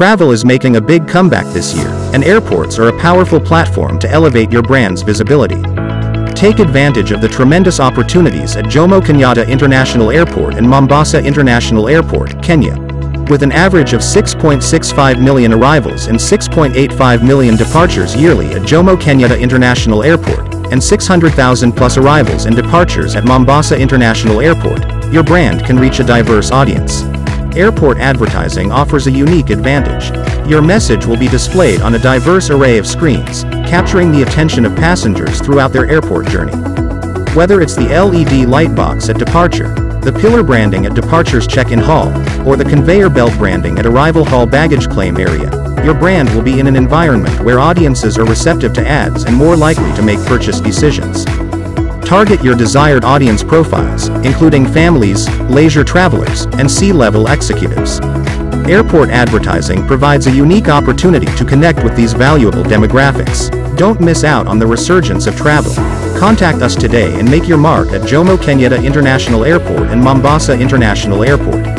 Travel is making a big comeback this year, and airports are a powerful platform to elevate your brand's visibility. Take advantage of the tremendous opportunities at Jomo Kenyatta International Airport and Mombasa International Airport, Kenya. With an average of 6.65 million arrivals and 6.85 million departures yearly at Jomo Kenyatta International Airport, and 600,000 plus arrivals and departures at Mombasa International Airport, your brand can reach a diverse audience. Airport advertising offers a unique advantage. Your message will be displayed on a diverse array of screens, capturing the attention of passengers throughout their airport journey. Whether it's the LED light box at departure, the pillar branding at departure's check-in hall, or the conveyor belt branding at arrival hall baggage claim area, your brand will be in an environment where audiences are receptive to ads and more likely to make purchase decisions. Target your desired audience profiles, including families, leisure travelers, and C-level executives. Airport advertising provides a unique opportunity to connect with these valuable demographics. Don't miss out on the resurgence of travel. Contact us today and make your mark at Jomo Kenyatta International Airport and Mombasa International Airport.